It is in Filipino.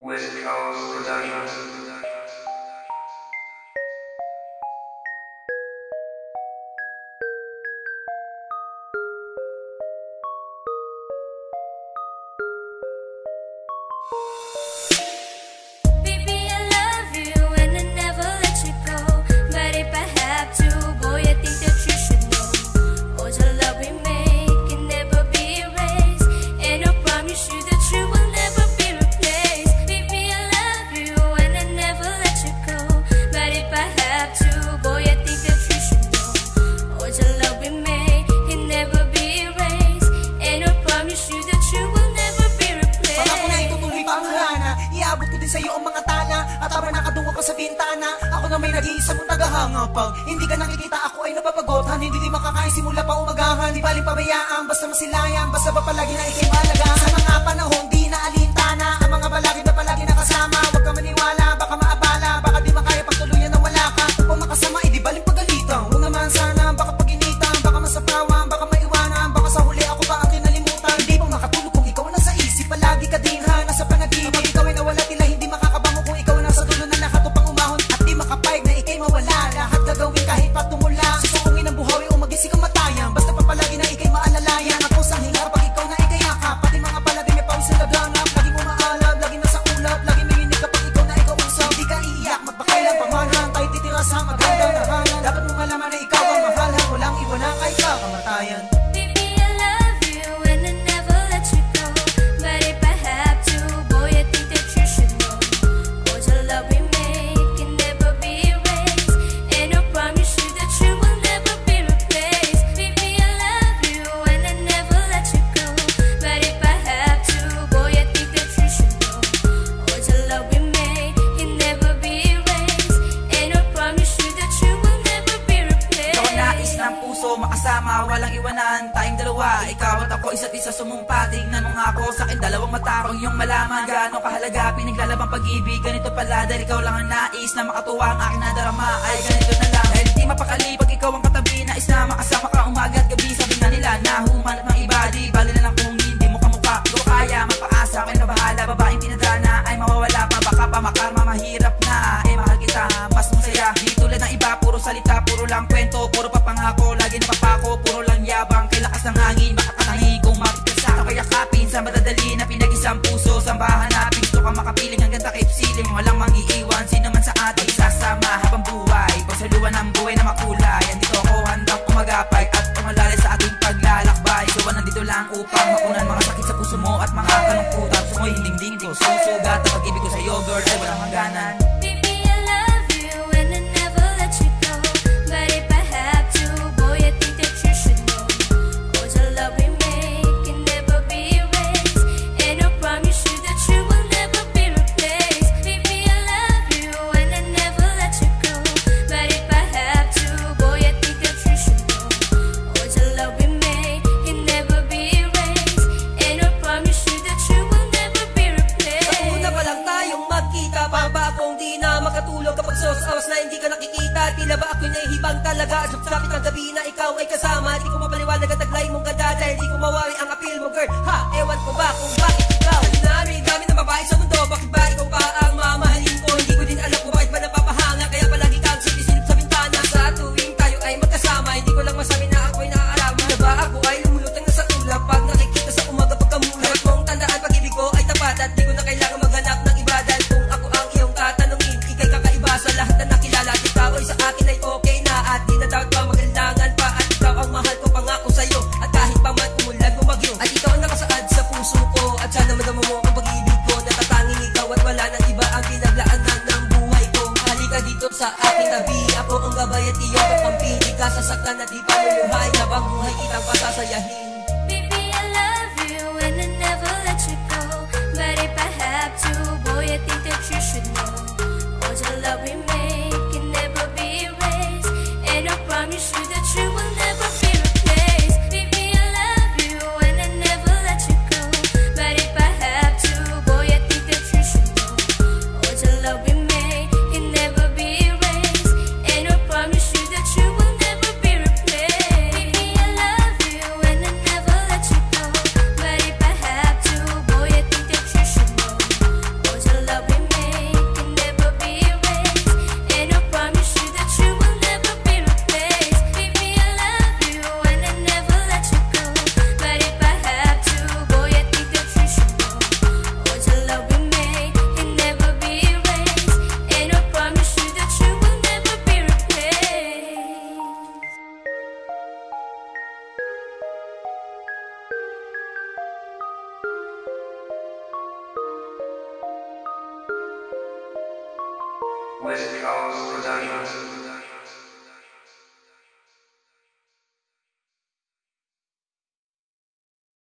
With Coast production. Nag-iisa mong naghahangapang Hindi ka nakikita ako ay nababagotan Hindi din makakain simula pa umagahan. Di paling pabayaan Basta masilayan Basta ba palagi na ikimalagaan Sa mga panahon magkasama Walang iwanan, tayong dalawa. Ikaw at ako, isa't isa sumumpa Tingnan mo nga ako, sa'kin dalawang mata Kung iyong malaman, gaano kahalaga Pinaglalabang pag-ibig, ganito pala Dahil ikaw lang ang nais na makatuwa ang aking nadarama. Ay ganito na lang, dahil di mapakali Pag ikaw ang katawa makulay Andito ako handang kumagapay At tumalali sa ating paglalakbay. So nandito lang upang mapunan Mga sakit sa puso mo at mga kalungkutan. So ngayon dingding ko susugat At pag-ibig ko sa'yo girl ay walang hangganan. Traffic on the beat gabay at iyo Kapang pinigas, sasaktan at iba West Coast Productions.